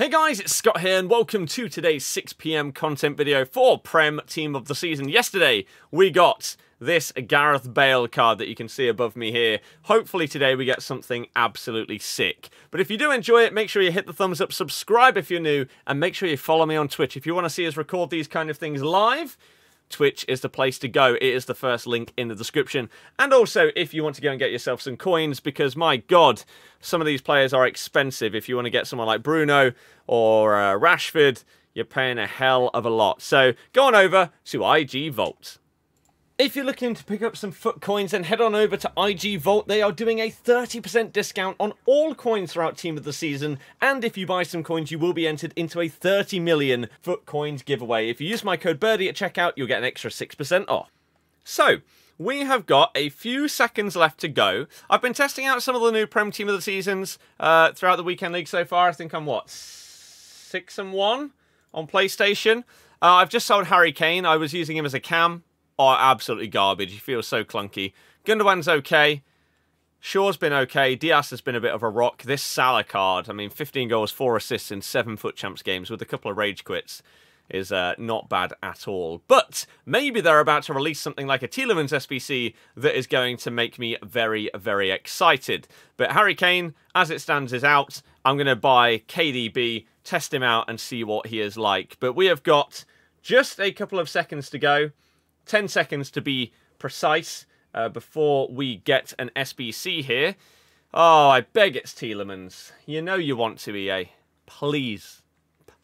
Hey guys, it's Scott here and welcome to today's 6pm content video for Prem Team of the Season. Yesterday, we got this Gareth Bale card that you can see above me here. Hopefully today we get something absolutely sick. But if you do enjoy it, make sure you hit the thumbs up, subscribe if you're new, and make sure you follow me on Twitch. If you want to see us record these kind of things live, Twitch is the place to go. It is the first link in the description. And also, if you want to go and get yourself some coins, because my god, some of these players are expensive. If you want to get someone like Bruno or uh, Rashford, you're paying a hell of a lot. So go on over to IG Vault. If you're looking to pick up some FUT coins, then head on over to IG Vault. They are doing a 30% discount on all coins throughout Team of the Season. And if you buy some coins, you will be entered into a 30 million FUT coins giveaway. If you use my code Birdie at checkout, you'll get an extra 6% off. So, we have got a few seconds left to go. I've been testing out some of the new Prem Team of the Seasons uh, throughout the Weekend League so far. I think I'm, what, 6 and 1 on PlayStation? Uh, I've just sold Harry Kane. I was using him as a cam are absolutely garbage. He feels so clunky. Gundogan's okay. Shaw's been okay. Diaz has been a bit of a rock. This Salah card, I mean, 15 goals, 4 assists in 7 FUT Champs games with a couple of rage quits is uh, not bad at all. But maybe they're about to release something like a Tielemans SBC that is going to make me very, very excited. But Harry Kane, as it stands, is out. I'm going to buy KDB, test him out, and see what he is like. But we have got just a couple of seconds to go. 10 seconds to be precise uh, before we get an SBC here. Oh, I beg it's Tielemans. You know you want to, EA. Please.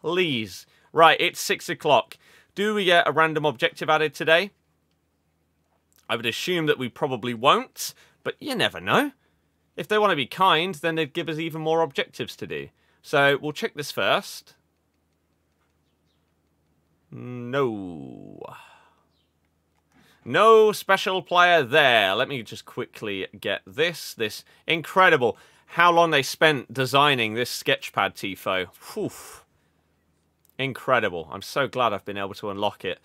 Please. Right, it's 6 o'clock. Do we get a random objective added today? I would assume that we probably won't, but you never know. If they want to be kind, then they'd give us even more objectives to do. So we'll check this first. No. No special player there. Let me just quickly get this. This incredible. How long they spent designing this sketchpad Tifo. Whew. Incredible. I'm so glad I've been able to unlock it.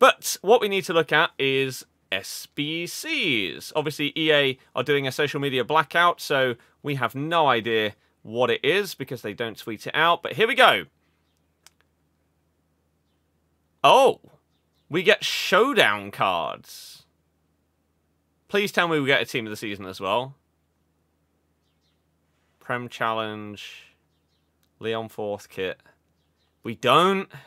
But what we need to look at is SBCs. Obviously, EA are doing a social media blackout, so we have no idea what it is because they don't tweet it out. But here we go. Oh. We get showdown cards. Please tell me we get a team of the season as well. Prem Challenge. Leon Fourth kit. We don't.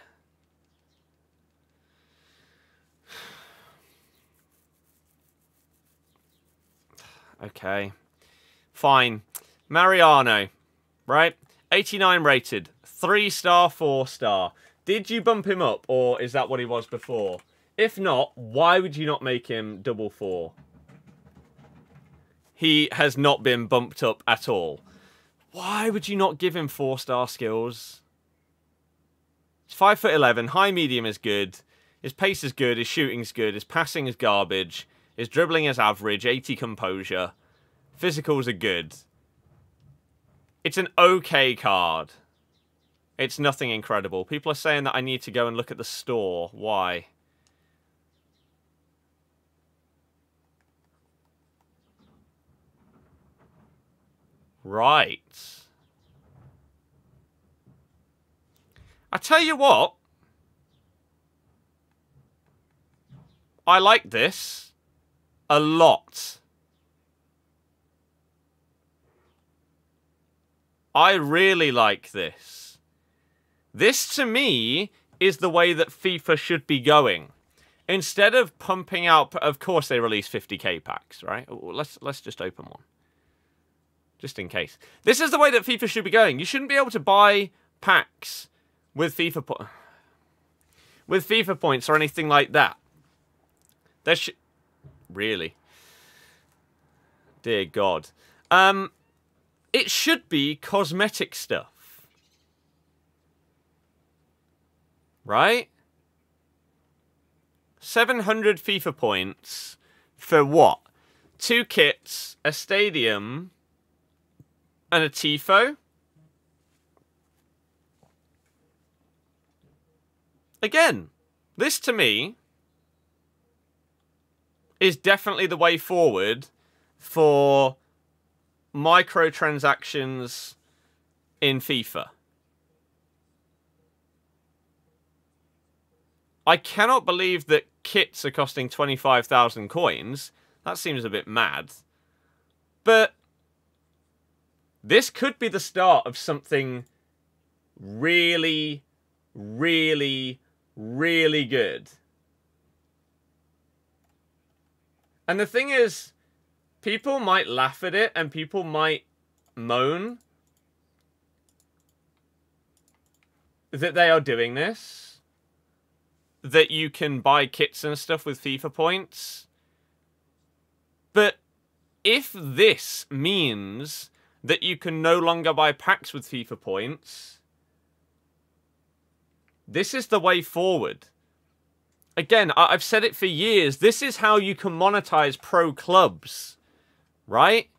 Okay. Fine. Mariano. Right? 89 rated. 3 star, 4 star. Did you bump him up, or is that what he was before? If not, why would you not make him double four? He has not been bumped up at all. Why would you not give him four star skills? He's five foot eleven. High medium is good. His pace is good. His shooting's good. His passing is garbage. His dribbling is average. 80 composure. Physicals are good. It's an okay card. It's nothing incredible. People are saying that I need to go and look at the store. Why? Right. I tell you what. I like this a lot. I really like this. This, to me, is the way that FIFA should be going. Instead of pumping out, of course they release 50k packs, right? Let's let's just open one, just in case. This is the way that FIFA should be going. You shouldn't be able to buy packs with FIFA po with FIFA points or anything like that. There should really, dear God, um, it should be cosmetic stuff. Right? 700 FIFA points for what? Two kits, a stadium, and a TIFO? Again, this to me is definitely the way forward for microtransactions in FIFA. I cannot believe that kits are costing 25,000 coins. That seems a bit mad. But this could be the start of something really, really, really good. And the thing is, people might laugh at it and people might moan that they are doing this. That you can buy kits and stuff with FIFA points. But if this means that you can no longer buy packs with FIFA points, this is the way forward. Again, I've said it for years. This is how you can monetize pro clubs, right?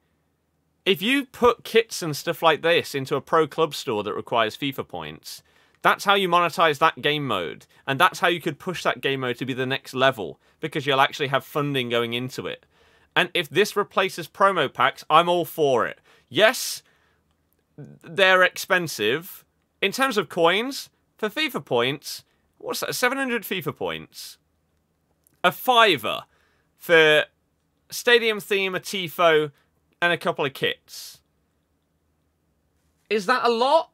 If you put kits and stuff like this into a pro club store that requires FIFA points, that's how you monetize that game mode. And that's how you could push that game mode to be the next level because you'll actually have funding going into it. And if this replaces promo packs, I'm all for it. Yes, they're expensive. In terms of coins, for FIFA points, what's that? 700 FIFA points. A fiver for stadium theme, a tifo, and a couple of kits. Is that a lot?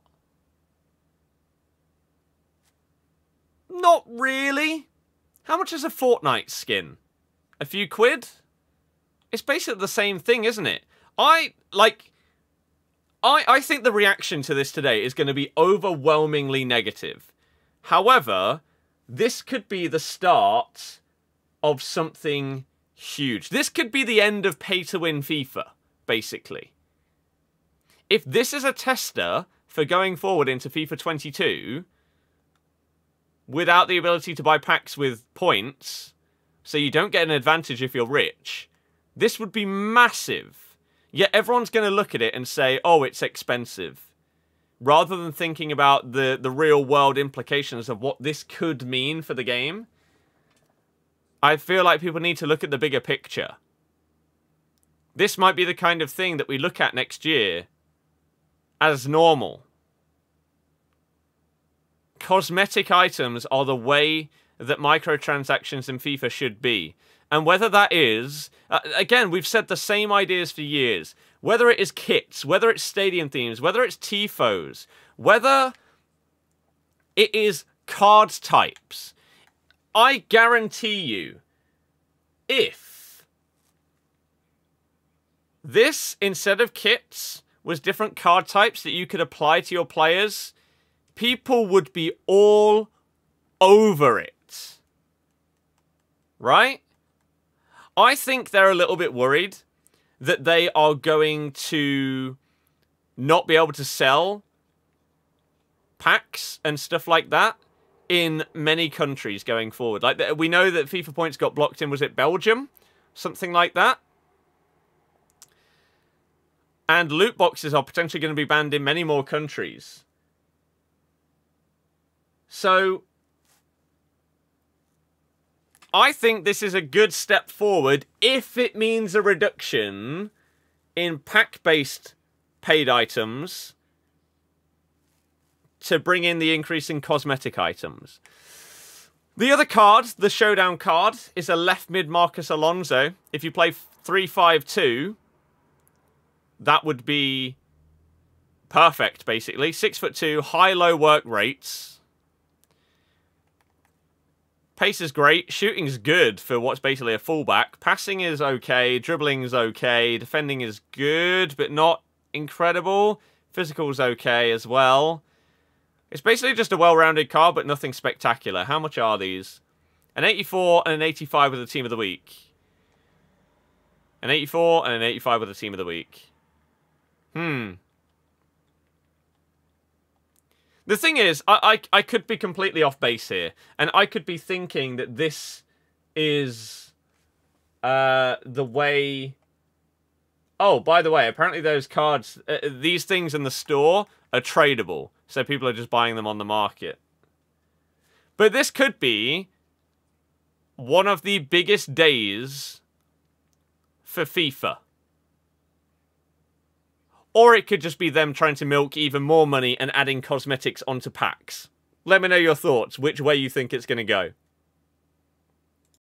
Not really. How much is a Fortnite skin? A few quid? It's basically the same thing, isn't it? I, like, I, I think the reaction to this today is going to be overwhelmingly negative. However, this could be the start of something huge. This could be the end of pay to win FIFA, basically. If this is a tester for going forward into FIFA 22, without the ability to buy packs with points, so you don't get an advantage if you're rich, this would be massive. Yet everyone's going to look at it and say, oh, it's expensive. Rather than thinking about the, the real world implications of what this could mean for the game, I feel like people need to look at the bigger picture. This might be the kind of thing that we look at next year as normal. Cosmetic items are the way that microtransactions in FIFA should be. And whether that is, uh, again, we've said the same ideas for years. Whether it is kits, whether it's stadium themes, whether it's TIFOs, whether it is card types, I guarantee you, if this, instead of kits, was different card types that you could apply to your players, people would be all over it. Right? I think they're a little bit worried that they are going to not be able to sell packs and stuff like that in many countries going forward. Like we know that FIFA points got blocked in was it Belgium, something like that. And loot boxes are potentially going to be banned in many more countries. So I think this is a good step forward if it means a reduction in pack-based paid items to bring in the increase in cosmetic items. The other card, the showdown card, is a left mid Marcos Alonso. If you play 3-5-2, that would be perfect, basically. Six foot two, high-low work rates. Pace is great. Shooting's good for what's basically a fullback. Passing is okay. Dribbling is okay. Defending is good, but not incredible. Physical's okay as well. It's basically just a well-rounded car, but nothing spectacular. How much are these? An 84 and an 85 with the team of the week. An 84 and an 85 with the team of the week. Hmm. The thing is, I, I, I could be completely off base here, and I could be thinking that this is uh, the way. Oh, by the way, apparently those cards, uh, these things in the store are tradable, so people are just buying them on the market. But this could be one of the biggest days for FIFA. Or it could just be them trying to milk even more money and adding cosmetics onto packs. Let me know your thoughts, which way you think it's going to go.